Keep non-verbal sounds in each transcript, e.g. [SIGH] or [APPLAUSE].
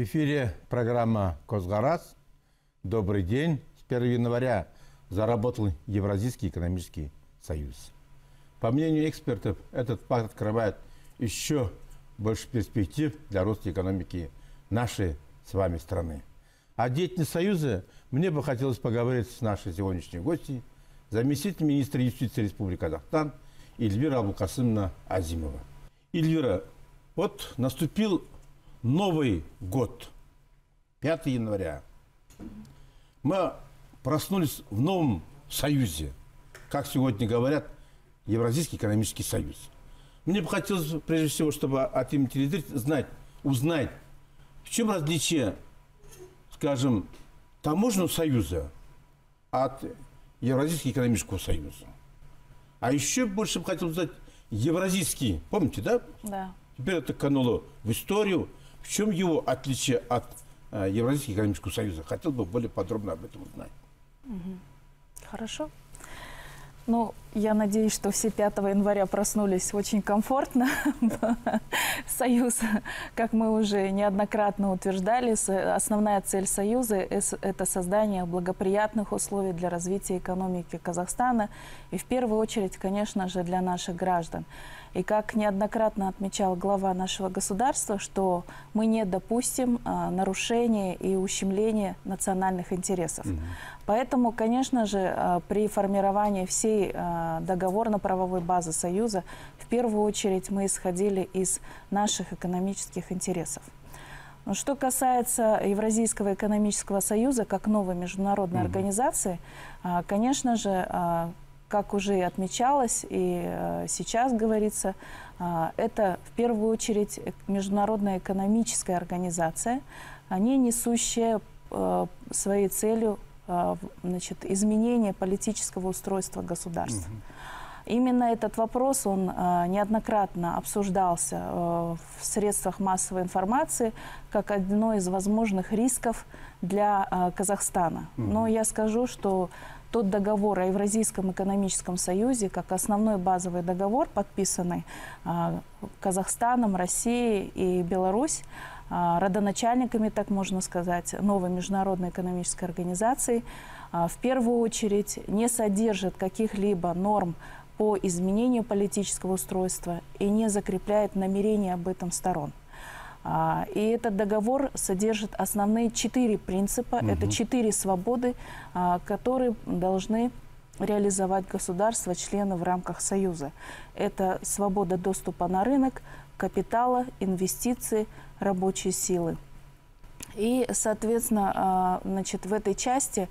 В эфире программа «Косгарас». Добрый день. С 1 января заработал Евразийский экономический союз. По мнению экспертов, этот факт открывает еще больше перспектив для роста экономики нашей с вами страны. О деятельности Союза мне бы хотелось поговорить с нашей сегодняшней гостьей, заместитель министра юстиции Республики Казахстан Эльвира Абулкасымовна Азимова. Эльвира, вот наступил Новый год, 5 января. Мы проснулись в новом союзе, как сегодня говорят, Евразийский экономический союз. Мне бы хотелось, прежде всего, чтобы от имени телезрителей знать, узнать, в чем различие, скажем, таможенного союза от Евразийского экономического союза. А еще больше бы хотел узнать Евразийский, помните, да? Да. Теперь это кануло в историю, в чем его отличие от э, Евразийского экономического союза? Хотел бы более подробно об этом узнать. Хорошо. Ну, я надеюсь, что все 5 января проснулись очень комфортно. [LAUGHS] Союз, как мы уже неоднократно утверждали, основная цель Союза – это создание благоприятных условий для развития экономики Казахстана и в первую очередь, конечно же, для наших граждан. И как неоднократно отмечал глава нашего государства, что мы не допустим а, нарушения и ущемления национальных интересов. Поэтому, конечно же, а, при формировании всей а, договорно-правовой базы Союза в первую очередь мы исходили из наших экономических интересов. Но Что касается Евразийского экономического союза как новой международной организации, а, конечно же, а, как уже и отмечалось и э, сейчас говорится, а, это в первую очередь э- международная экономическая организация, они несущие э, своей целью э, значит, изменение политического устройства государства. Именно этот вопрос, он э, неоднократно обсуждался э, в средствах массовой информации как одно из возможных рисков для э, Казахстана. Но я скажу, что тот договор о Евразийском экономическом союзе, как основной базовый договор, подписанный э, Казахстаном, Россией и Беларусь, э, родоначальниками, так можно сказать, новой международной экономической организации, э, в первую очередь не содержит каких-либо норм по изменению политического устройства и не закрепляет намерения об этом сторон. А, И этот договор содержит основные четыре принципа. Это четыре свободы, а, которые должны реализовать государства, члены в рамках Союза. Это свобода доступа на рынок, капитала, инвестиции, рабочей силы. И, соответственно, а, значит, в этой части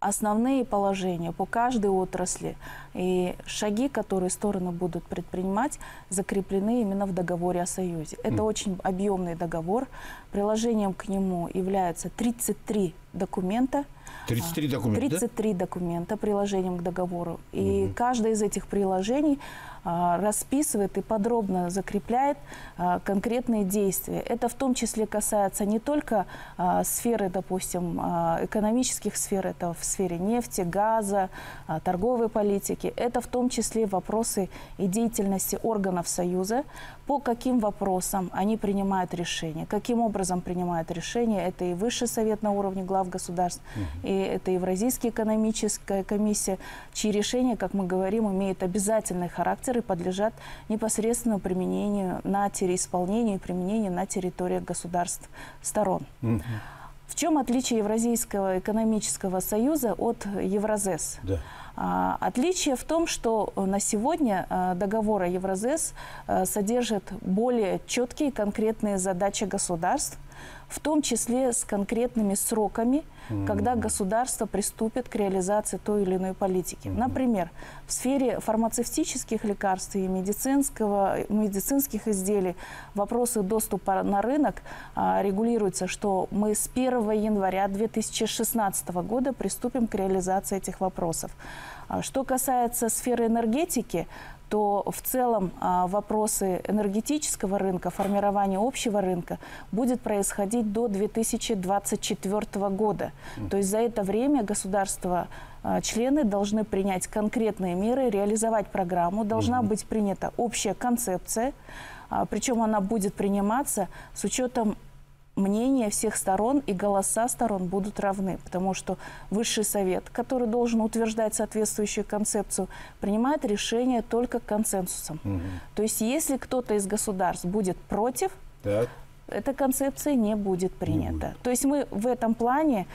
основные положения по каждой отрасли и шаги, которые стороны будут предпринимать, закреплены именно в договоре о Союзе. Это очень объемный договор. Приложением к нему являются 33 документа. 33 документа, да? 33 документа приложением к договору. И каждое из этих приложений а, расписывает и подробно закрепляет а, конкретные действия. Это в том числе касается не только а, сферы, допустим, а, экономических сфер, это в сфере нефти, газа, а, торговой политики. Это в том числе вопросы и деятельности органов Союза, по каким вопросам они принимают решения, каким образом принимают решения. Это и Высший совет на уровне глав государств, и это Евразийская экономическая комиссия, чьи решения, как мы говорим, имеют обязательный характер и подлежат непосредственному применению на терри- исполнению и применению на территориях государств сторон. В чем отличие Евразийского экономического союза от Евразес? Да. А, Отличие в том, что на сегодня э, договор о Евразес э, содержит более четкие конкретные задачи государств, в том числе с конкретными сроками, когда государство приступит к реализации той или иной политики. Например, в сфере фармацевтических лекарств и медицинского, медицинских изделий вопросы доступа на рынок а, регулируются, что мы с 1 января 2016 года приступим к реализации этих вопросов. А Что касается сферы энергетики, то в целом а, вопросы энергетического рынка, формирования общего рынка будет происходить до 2024 года. То есть за это время государства а, члены должны принять конкретные меры, реализовать программу, должна быть принята общая концепция, А, причем она будет приниматься с учетом мнения всех сторон и голоса сторон будут равны, потому что Высший Совет, который должен утверждать соответствующую концепцию, принимает решение только консенсусом. Угу. То есть если кто-то из государств будет против, так. эта концепция не будет принята. Не будет. То есть мы в этом плане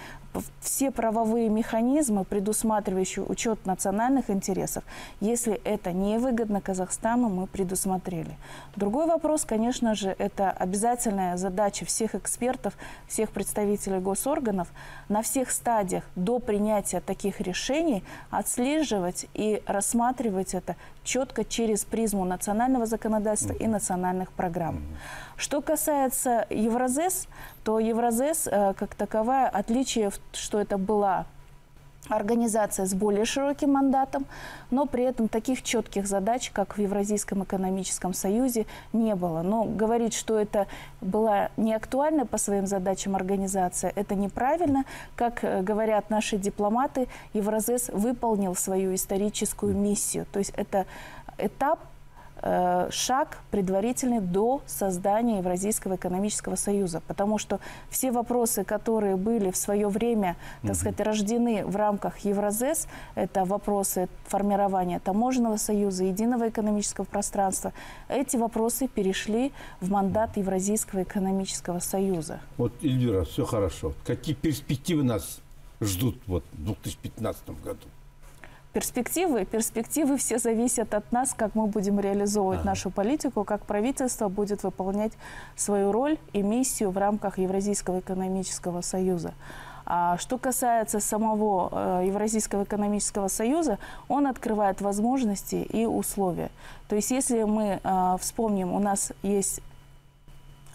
все правовые механизмы, предусматривающие учет национальных интересов, если это невыгодно Казахстану, мы предусмотрели. Другой вопрос, конечно же, это обязательная задача всех экспертов, всех представителей госорганов на всех стадиях до принятия таких решений отслеживать и рассматривать это четко через призму национального законодательства и национальных программ. Что касается Евразес, то Евразес э, как таковая отличие, что это была организация с более широким мандатом, но при этом таких четких задач, как в Евразийском экономическом союзе, не было. Но говорить, что это была не актуальна по своим задачам организация, это неправильно. Как э, говорят наши дипломаты, Евразес выполнил свою историческую миссию. То есть это этап Э, шаг предварительный до создания Евразийского экономического союза. Потому что все вопросы, которые были в свое время, так угу. сказать, рождены в рамках Евразес, это вопросы формирования таможенного союза, единого экономического пространства, эти вопросы перешли в мандат Евразийского экономического союза. Вот, Эльвира, все хорошо. Какие перспективы нас ждут вот, в 2015 году? Перспективы. Перспективы все зависят от нас, как мы будем реализовывать ага. нашу политику, как правительство будет выполнять свою роль и миссию в рамках Евразийского экономического союза. А что касается самого э, Евразийского экономического союза, он открывает возможности и условия. То есть если мы э, вспомним, у нас есть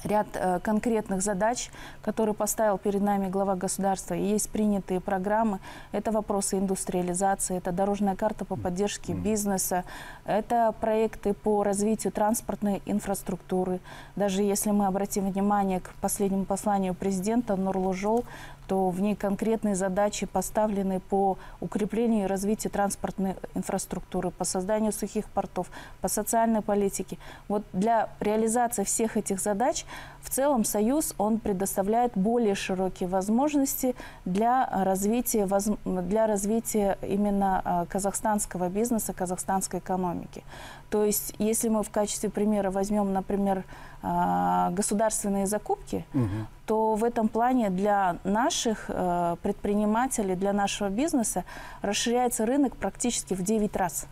ряд э, конкретных задач, которые поставил перед нами глава государства. И есть принятые программы. Это вопросы индустриализации, это дорожная карта по поддержке бизнеса, это проекты по развитию транспортной инфраструктуры. Даже если мы обратим внимание к последнему посланию президента Нурлужол, то в ней конкретные задачи поставлены по укреплению и развитию транспортной инфраструктуры, по созданию сухих портов, по социальной политике. Вот для реализации всех этих задач в целом Союз он предоставляет более широкие возможности для развития, для развития именно а, казахстанского бизнеса, казахстанской экономики. То есть, если мы в качестве примера возьмем, например, а, государственные закупки, угу. то в этом плане для наших э, предпринимателей, для нашего бизнеса расширяется рынок практически в 9 раз.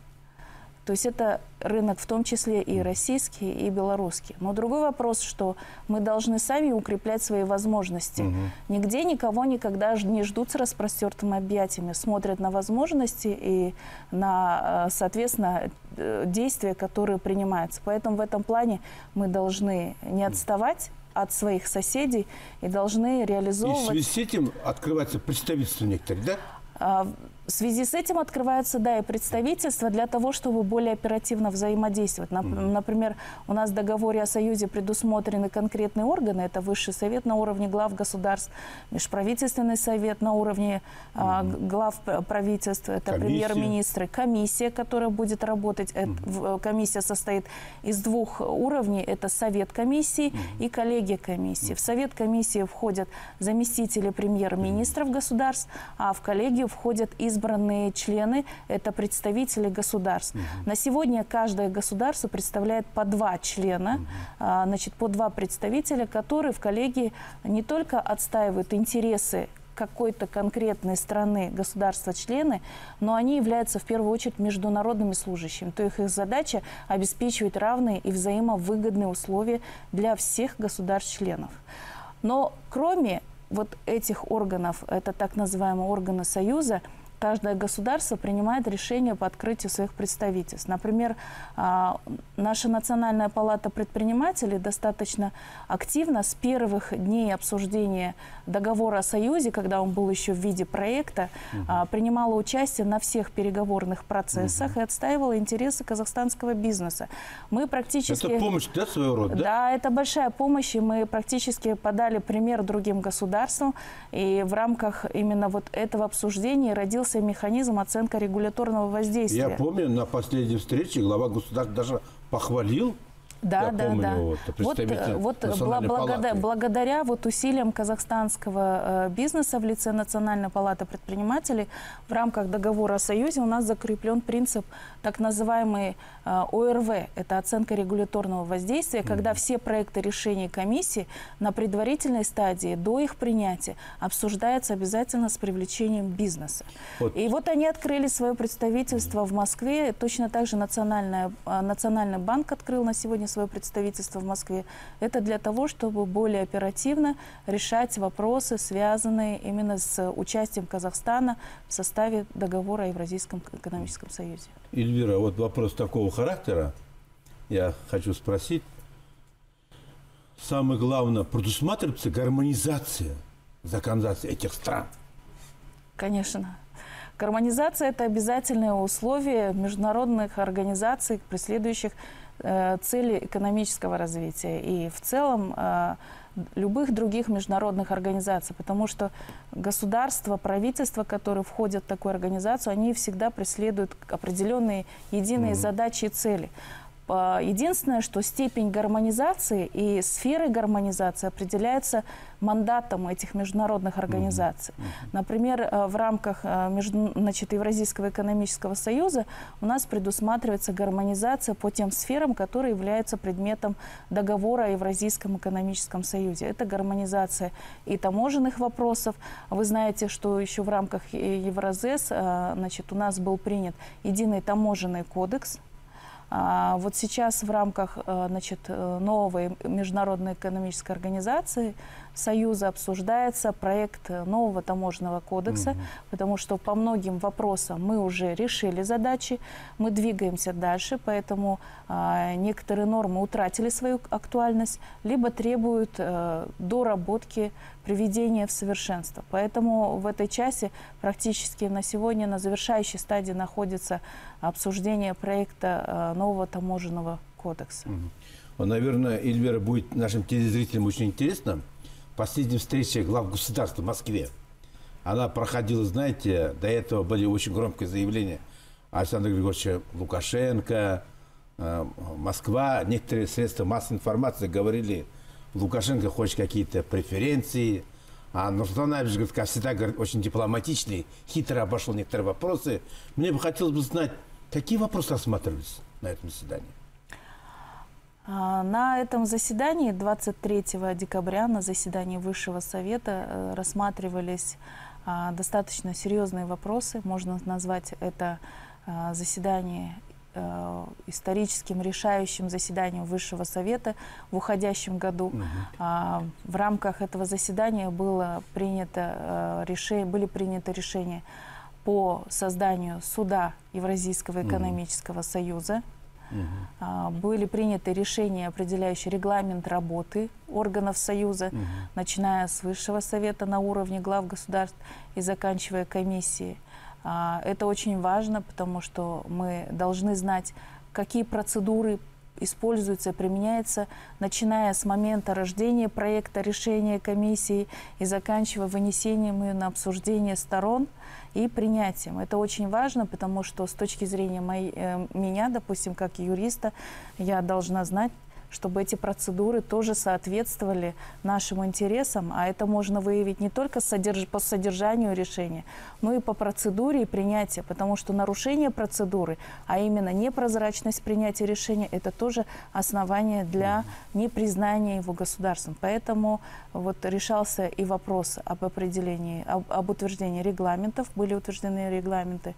То есть это рынок в том числе и российский, и белорусский. Но другой вопрос, что мы должны сами укреплять свои возможности. Угу. Нигде никого никогда не ждут с распростертыми объятиями, смотрят на возможности и на, э, соответственно, э, действия, которые принимаются. Поэтому в этом плане мы должны не отставать от своих соседей и должны реализовывать... И в связи с этим открывается представительство некоторых, да? В связи с этим открываются, да, и представительства для того, чтобы более оперативно взаимодействовать. Например, у нас в договоре о Союзе предусмотрены конкретные органы. Это Высший совет на уровне глав государств, Межправительственный совет на уровне а, глав правительства, это премьер-министры, комиссия, которая будет работать. Угу. Комиссия состоит из двух уровней. Это Совет комиссии и коллегия комиссии. В Совет комиссии входят заместители премьер-министров государств, а в коллегию входят из избранные члены – это представители государств. Угу. На сегодня каждое государство представляет по два члена, угу. значит, по два представителя, которые в коллегии не только отстаивают интересы какой-то конкретной страны государства-члены, но они являются в первую очередь международными служащими. То есть их задача обеспечивать равные и взаимовыгодные условия для всех государств-членов. Но кроме вот этих органов, это так называемые органы Союза, каждое государство принимает решение по открытию своих представительств. Например, а, наша Национальная палата предпринимателей достаточно активно с первых дней обсуждения договора о Союзе, когда он был еще в виде проекта, угу. принимала участие на всех переговорных процессах угу. и отстаивала интересы казахстанского бизнеса. Мы практически... Это помощь, да, своего рода? Да, это большая помощь, и мы практически подали пример другим государствам, и в рамках именно вот этого обсуждения родился механизм оценка регуляторного воздействия. Я помню, на последней встрече глава государства даже похвалил Да, Я да, помню, да. вот, Вот, э, вот бла- благодаря, благодаря вот усилиям казахстанского э, бизнеса в лице Национальной палаты предпринимателей в рамках договора о Союзе у нас закреплен принцип так называемый э, ОРВ. Это оценка регуляторного воздействия, когда все проекты решений комиссии на предварительной стадии до их принятия обсуждаются обязательно с привлечением бизнеса. Вот. И вот они открыли свое представительство в Москве. Точно так же Национальная, Национальный банк открыл на сегодня свое представительство в Москве. Это для того, чтобы более оперативно решать вопросы, связанные именно с участием Казахстана в составе договора о Евразийском экономическом союзе. Эльвира, вот вопрос такого характера. Я хочу спросить. Самое главное, предусматривается гармонизация законодательства этих стран? Конечно. Гармонизация – это обязательное условие международных организаций, преследующих цели экономического развития и в целом э, любых других международных организаций, потому что государства, правительства, которые входят в такую организацию, они всегда преследуют определенные единые задачи и цели. Единственное, что степень гармонизации и сферы гармонизации определяется мандатом этих международных организаций. Например, э, в рамках э, между- значит, Евразийского экономического союза у нас предусматривается гармонизация по тем сферам, которые являются предметом договора о Евразийском экономическом союзе. Это гармонизация и таможенных вопросов. Вы знаете, что еще в рамках э, Евразес значит, у нас был принят единый таможенный кодекс, Вот сейчас в рамках э, значит, э, новой международной экономической организации Союза обсуждается проект э, нового таможенного кодекса, потому что по многим вопросам мы уже решили задачи, мы двигаемся дальше, поэтому а, некоторые нормы утратили свою актуальность, либо требуют э, доработки, приведения в совершенство. Поэтому в этой части практически на сегодня на завершающей стадии находится обсуждение проекта э, нового таможенного кодекса. Вот, наверное, Эльвира будет нашим телезрителям очень интересно. Последняя встреча глав государств в Москве. Она проходила, знаете, до этого были очень громкие заявления Александра Григорьевича Лукашенко, э, Москва, некоторые средства массовой информации говорили, Лукашенко хочет какие-то преференции, а Нурсултан говорит, как всегда, говорит, очень дипломатичный, хитро обошел некоторые вопросы. Мне бы хотелось бы знать, какие вопросы рассматривались на этом заседании? А, На этом заседании 23 декабря на заседании Высшего Совета э, рассматривались а, достаточно серьезные вопросы. Можно назвать это а, заседание э, историческим решающим заседанием Высшего Совета в уходящем году. А, В рамках этого заседания было принято, э, решение, были приняты решения по созданию суда Евразийского экономического союза. А, Были приняты решения, определяющие регламент работы органов Союза, начиная с Высшего Совета на уровне глав государств и заканчивая комиссией. А, Это очень важно, потому что мы должны знать, какие процедуры используются, применяются, начиная с момента рождения проекта решения комиссии и заканчивая вынесением ее на обсуждение сторон и принятием. Это очень важно, потому что с точки зрения моей, э, меня, допустим, как юриста, я должна знать, чтобы эти процедуры тоже соответствовали нашим интересам, а это можно выявить не только содерж- по содержанию решения, но и по процедуре и принятия, потому что нарушение процедуры, а именно непрозрачность принятия решения, это тоже основание для непризнания его государством. Поэтому вот решался и вопрос об определении, об, об утверждении регламентов, были утверждены регламенты,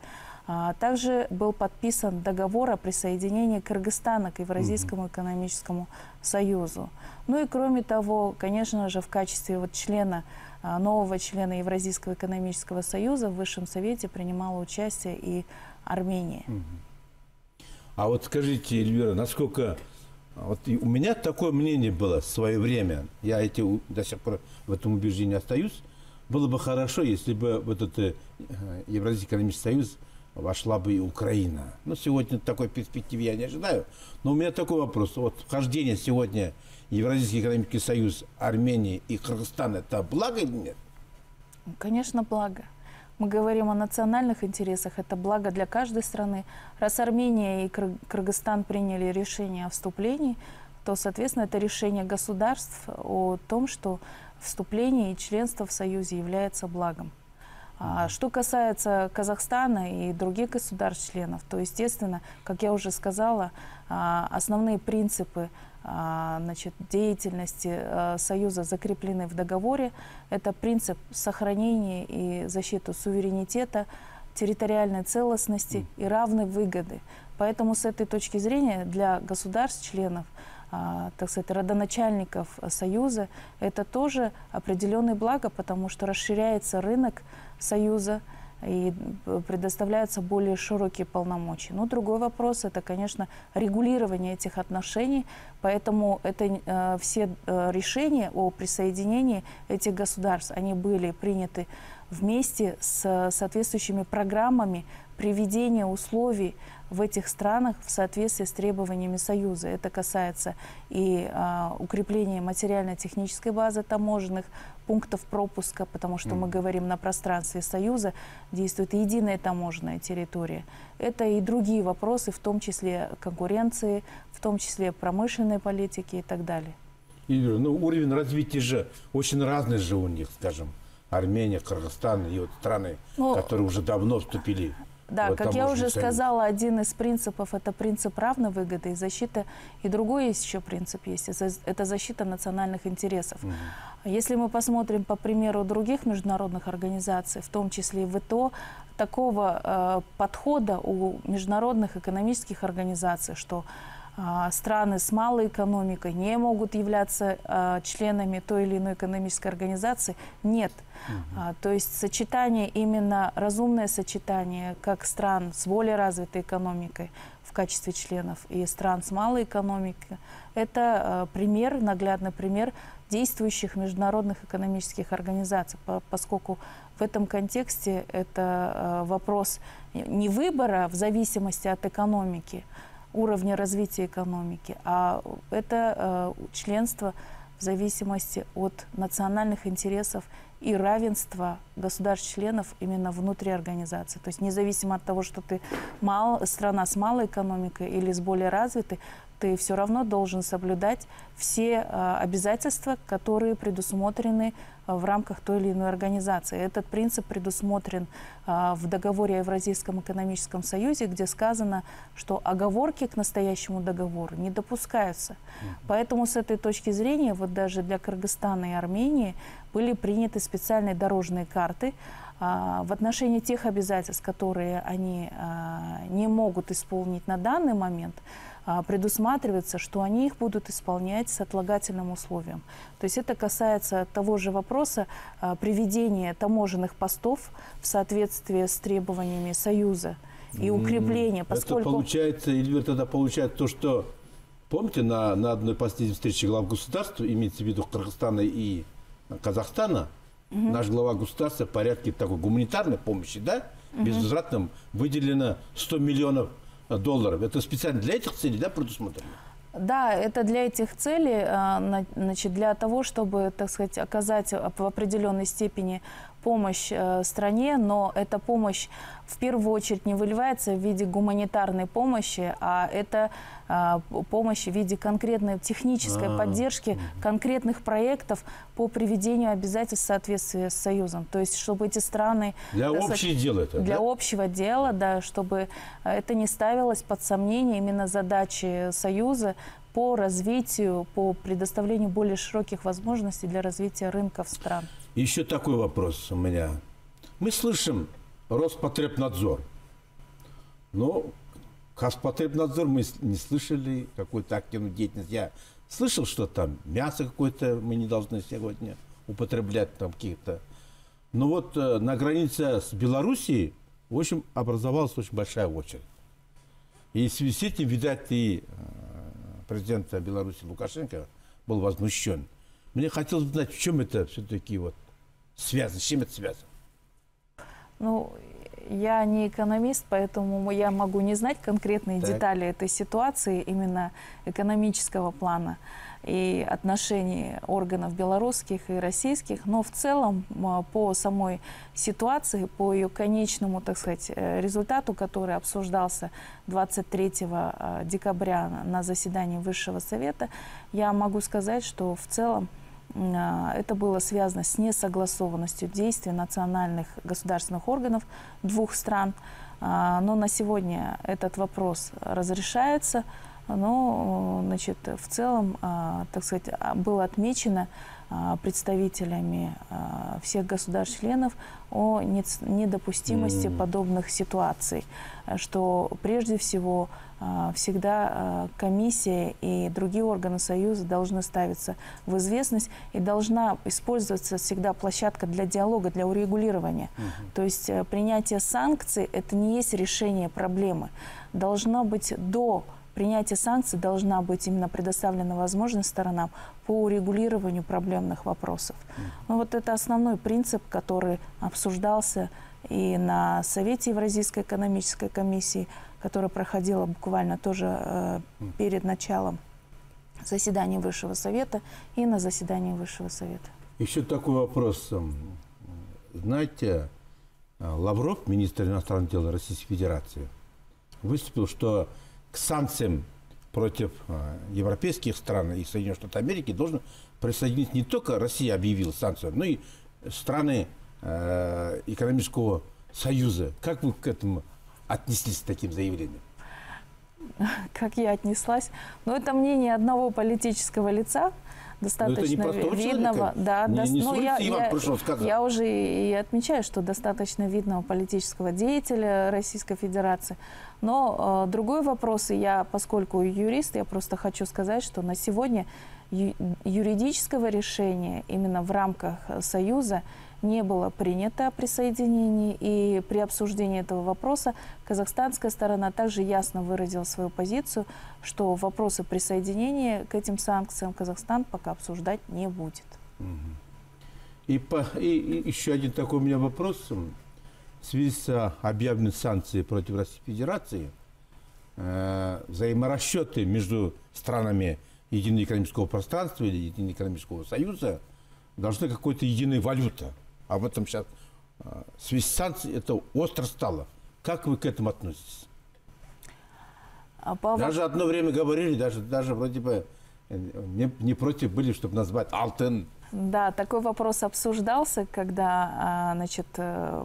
Также был подписан договор о присоединении Кыргызстана к Евразийскому экономическому союзу. Ну и кроме того, конечно же, в качестве вот члена, а, нового члена Евразийского экономического союза в Высшем Совете принимала участие и Армения. А вот скажите, Эльвира, насколько... Вот и у меня такое мнение было в свое время, я эти, до сих пор в этом убеждении остаюсь, было бы хорошо, если бы в этот э, Евразийский экономический союз вошла бы и Украина. Но сегодня такой перспективы я не ожидаю. Но у меня такой вопрос. Вот вхождение сегодня Евразийский экономический союз Армении и Кыргызстана, это благо или нет? Ну, Конечно, благо. Мы говорим о национальных интересах, это благо для каждой страны. Раз Армения и Кыр- Кыргызстан приняли решение о вступлении то, соответственно, это решение государств о том, что вступление и членство в Союзе является благом. А что касается Казахстана и других государств-членов, то, естественно, как я уже сказала, а, основные принципы а, значит, деятельности Союза закреплены в договоре. Это принцип сохранения и защиты суверенитета, территориальной целостности и равной выгоды. Поэтому с этой точки зрения для государств-членов так сказать, родоначальников Союза, это тоже определенное благо, потому что расширяется рынок Союза и предоставляются более широкие полномочия. Но другой вопрос – это, конечно, регулирование этих отношений, поэтому это э, все э, решения о присоединении этих государств, они были приняты вместе с соответствующими программами приведения условий в этих странах в соответствии с требованиями Союза. Это касается и а, укрепления материально-технической базы таможенных, пунктов пропуска, потому что mm. мы говорим на пространстве Союза, действует единая таможенная территория. Это и другие вопросы, в том числе конкуренции, в том числе промышленной политики и так далее. Игорь, ну уровень развития же очень разный же у них, скажем. Армения, Кыргызстан и вот страны, ну, которые уже давно вступили да, как я уже сказала, один из принципов – это принцип равной выгоды и защиты. И другой есть еще принцип есть – это защита национальных интересов. Угу. Если мы посмотрим по примеру других международных организаций, в том числе и ВТО, такого э, подхода у международных экономических организаций, что страны с малой экономикой не могут являться а, членами той или иной экономической организации, нет. Угу. То есть сочетание, именно разумное сочетание как стран с более развитой экономикой в качестве членов и стран с малой экономикой, это пример, наглядный пример действующих международных экономических организаций, поскольку в этом контексте это вопрос не выбора в зависимости от экономики, уровня развития экономики, а это э, членство в зависимости от национальных интересов и равенства государств-членов именно внутри организации. То есть независимо от того, что ты мал, страна с малой экономикой или с более развитой, ты все равно должен соблюдать все э, обязательства, которые предусмотрены э, в рамках той или иной организации. Этот принцип предусмотрен э, в договоре о Евразийском экономическом союзе, где сказано, что оговорки к настоящему договору не допускаются. Поэтому с этой точки зрения, вот даже для Кыргызстана и Армении были приняты специальные дорожные карты, в отношении тех обязательств, которые они не могут исполнить на данный момент, а, предусматривается, что они их будут исполнять с отлагательным условием. То есть это касается того же вопроса а, приведения таможенных постов в соответствии с требованиями Союза и укрепления, поскольку... Это получается, Эльвир, тогда получается то, что... Помните, на, на одной последней встрече глав государств, имеется в виду Кыргызстана и Казахстана, угу. наш глава государства в порядке такой гуманитарной помощи, да, угу. безвозвратном выделено 100 миллионов долларов. Это специально для этих целей да, предусмотрено? Да, это для этих целей, а, значит, для того, чтобы, так сказать, оказать в определенной степени помощь э, стране, но эта помощь в первую очередь не выливается в виде гуманитарной помощи, а это а, помощь в виде конкретной технической а, поддержки конкретных проектов по приведению обязательств в соответствии с Союзом. То есть, чтобы эти страны... Для общего дела это, Для да? общего дела, да, чтобы э, это не ставилось под сомнение именно задачи Союза по развитию, по предоставлению более широких возможностей для развития рынков стран. Еще такой вопрос у меня. Мы слышим Роспотребнадзор. Но Хаспотребнадзор мы не слышали какой-то активной деятельности. Я слышал, что там мясо какое-то мы не должны сегодня употреблять там какие-то. Но вот э, на границе с Белоруссией, в общем, образовалась очень большая очередь. И в связи с этим, видать, и э, президент Беларуси Лукашенко был возмущен. Мне хотелось бы знать, в чем это все-таки вот связано, с чем это связано? Ну, Я не экономист, поэтому я могу не знать конкретные Так. детали этой ситуации именно экономического плана и отношений органов белорусских и российских, но в целом по самой ситуации, по ее конечному, так сказать, э, результату, который обсуждался 23 э, декабря на- заседании Высшего Совета, я могу сказать, что в целом это было связано с несогласованностью действий национальных государственных органов двух стран. А, Но на сегодня этот вопрос разрешается. Но, значит, в целом, а, так сказать, а, было отмечено а, представителями а, всех государств-членов о недопустимости подобных ситуаций, что прежде всего а, всегда а, комиссия и другие органы Союза должны ставиться в известность и должна использоваться всегда площадка для диалога, для урегулирования. То есть э, принятие санкций – это не есть решение проблемы. Должно быть до принятия санкций должна быть именно предоставлена возможность сторонам по урегулированию проблемных вопросов. Ну, вот это основной принцип, который обсуждался и на Совете Евразийской экономической комиссии, которая проходила буквально тоже э, перед началом заседания Высшего Совета и на заседании Высшего Совета. Еще такой вопрос. М, Знаете, э, Лавров, министр иностранных дел Российской Федерации, выступил, что к санкциям против э, европейских стран и Соединенных Штатов Америки должен присоединиться не только Россия объявила санкцию, но и страны э, экономического союза. Как вы к этому отнеслись, к таким заявлениям? как я отнеслась. Но это мнение одного политического лица, достаточно видного. человека. Да, Не- дос- не ну, пришел, сказал. я уже и отмечаю, что достаточно видного политического деятеля Российской Федерации. Но э, другой вопрос, и я, поскольку юрист, я просто хочу сказать, что на сегодня ю- юридического решения именно в рамках э, Союза не было принято о присоединении. И при обсуждении этого вопроса казахстанская сторона также ясно выразила свою позицию, что вопросы присоединения к этим санкциям Казахстан пока обсуждать не будет. И, по- и- и еще один такой у меня вопрос. В связи с а, объявленной санкцией против Российской Федерации, э, взаиморасчеты между странами единого экономического пространства или единого экономического союза должны какой-то единой валюта. Об этом сейчас в связи с санкцией это остро стало. Как вы к этому относитесь? А по Даже одно время говорили, даже, даже вроде бы э, не, не против были, чтобы назвать Алтын. Да, такой вопрос обсуждался, когда, а, значит, э,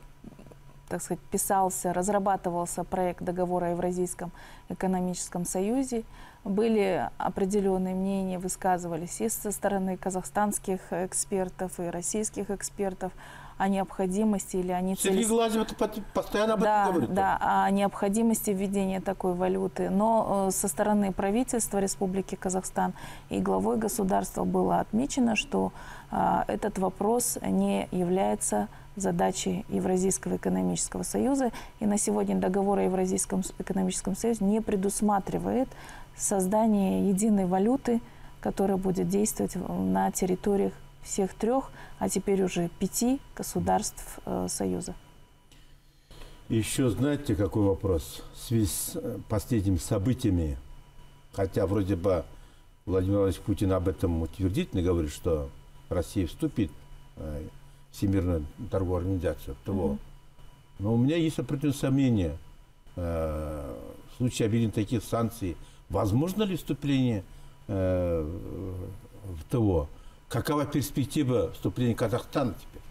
так сказать, писался, разрабатывался проект договора о Евразийском экономическом союзе. Были определенные мнения, высказывались и со стороны казахстанских экспертов, и российских экспертов о необходимости или о Сергей нецелес- Глазев это постоянно об этом да, говорит. да, о необходимости введения такой валюты. Но э, со стороны правительства Республики Казахстан и главой государства было отмечено, что а, этот вопрос не является задачей Евразийского экономического союза. И на сегодня договор о Евразийском экономическом союзе не предусматривает создание единой валюты, которая будет действовать на территориях всех трех, а теперь уже пяти государств э, Союза. Еще знаете, какой вопрос? В связи с э, последними событиями, хотя вроде бы Владимир Владимирович Путин об этом утвердительно говорит, что Россия вступит э, Всемирную торговую организацию, в ТВО. Мгм. Но у меня есть определенные сомнения. Э, в случае объявления таких санкций, возможно ли вступление э, в ТВО? Какова перспектива вступления Казахстана теперь?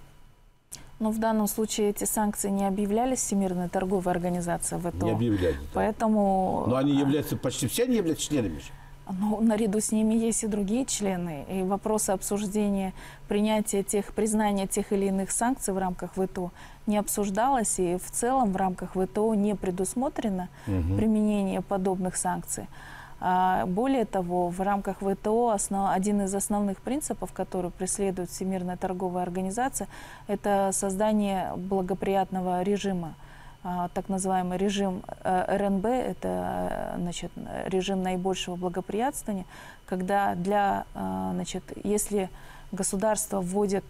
Но в данном случае эти санкции не объявлялись Всемирной торговой организацией ВТО. Не объявляли. да. Поэтому Но они а, являются, почти все они являются членами же. ну, наряду с ними есть и другие члены. И вопросы обсуждения принятия тех, признания тех или иных санкций в рамках ВТО не обсуждалось. И в целом в рамках ВТО не предусмотрено Мгм. применение подобных санкций. А, Более того, в рамках ВТО основ- один из основных принципов, который преследует Всемирная торговая организация, это создание благоприятного режима. А, Так называемый режим э, РНБ, это э, значит, режим наибольшего благоприятствования, когда для, э, значит, если государство вводит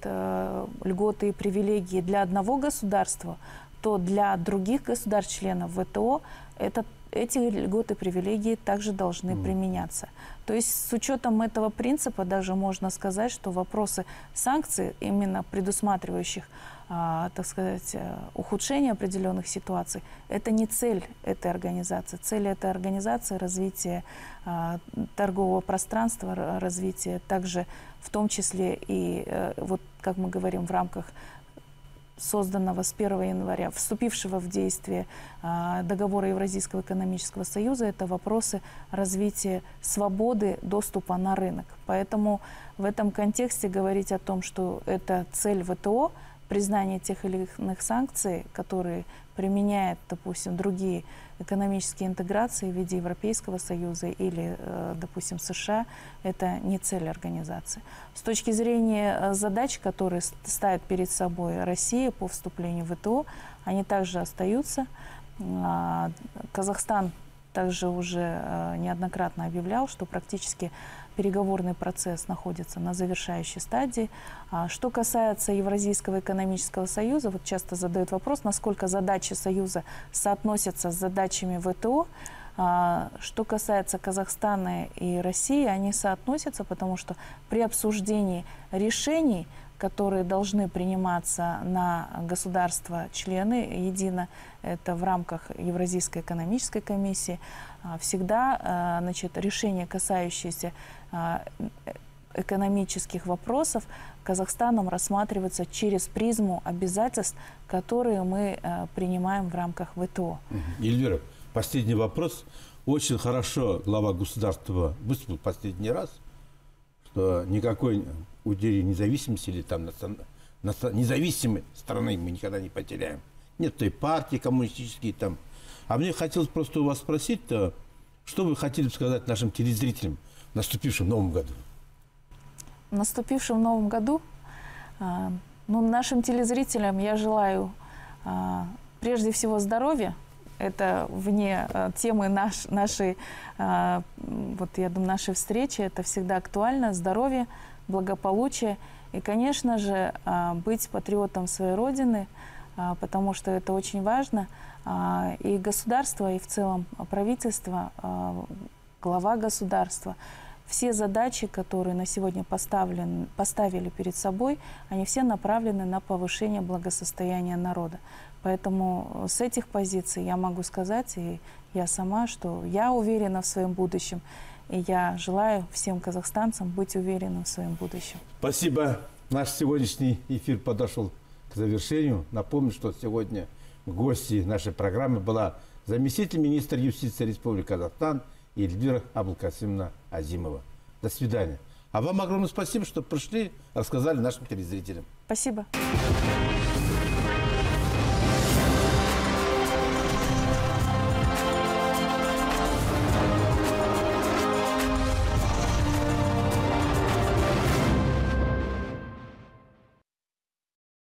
льготы и привилегии для одного государства, то для других государств-членов ВТО это эти льготы и привилегии также должны mm. применяться. То есть с учетом этого принципа даже можно сказать, что вопросы санкций, именно предусматривающих, так сказать, э, ухудшение определенных ситуаций, это не цель этой организации. Цель этой организации – развитие а, торгового пространства, развитие также в том числе и, а, вот как мы говорим, в рамках созданного с 1 января, вступившего в действие а, договора Евразийского экономического союза, это вопросы развития свободы доступа на рынок. Поэтому в этом контексте говорить о том, что это цель ВТО, признание тех или иных санкций, которые применяют, допустим, другие экономические интеграции в виде Европейского Союза или, э, допустим, США, это не цель организации. С точки зрения э, задач, которые ставит перед собой Россия по вступлению в ВТО, они также остаются. А, Казахстан также уже э, неоднократно объявлял, что практически переговорный процесс находится на завершающей стадии. А что касается Евразийского экономического союза, вот часто задают вопрос, насколько задачи союза соотносятся с задачами ВТО. А, что касается Казахстана и России, они соотносятся, потому что при обсуждении решений которые должны приниматься на государства-члены едино, это в рамках Евразийской экономической комиссии, а, всегда а, значит, решения, касающиеся а, экономических вопросов, Казахстаном рассматриваются через призму обязательств, которые мы принимаем в рамках ВТО. Эльвира, последний вопрос. Очень хорошо глава государства выступил последний раз, что никакой удели независимости или там независимой страны мы никогда не потеряем. Нет той партии коммунистической там. А мне хотелось просто у вас спросить, что вы хотели бы сказать нашим телезрителям в наступившем новом году? В наступившем новом году а, ну, нашим телезрителям я желаю а, прежде всего здоровья. Это вне темы наш, нашей, вот я думаю, нашей встречи. Это всегда актуально. Здоровье, благополучия и, конечно же, а, быть патриотом своей Родины, а, потому что это очень важно. А, и государство, и в целом правительство, глава государства, все задачи, которые на сегодня поставлены, поставили перед собой, они все направлены на повышение благосостояния народа. Поэтому с этих позиций я могу сказать, и я сама, что я уверена в своем будущем. И я желаю всем казахстанцам быть уверенным в своем будущем. Спасибо. Наш сегодняшний эфир подошел к завершению. Напомню, что сегодня гости нашей программы была заместитель министра юстиции Республики Казахстан Эльвира Абулкасимовна Азимова. До свидания. А вам огромное спасибо, что пришли, рассказали нашим телезрителям. Спасибо.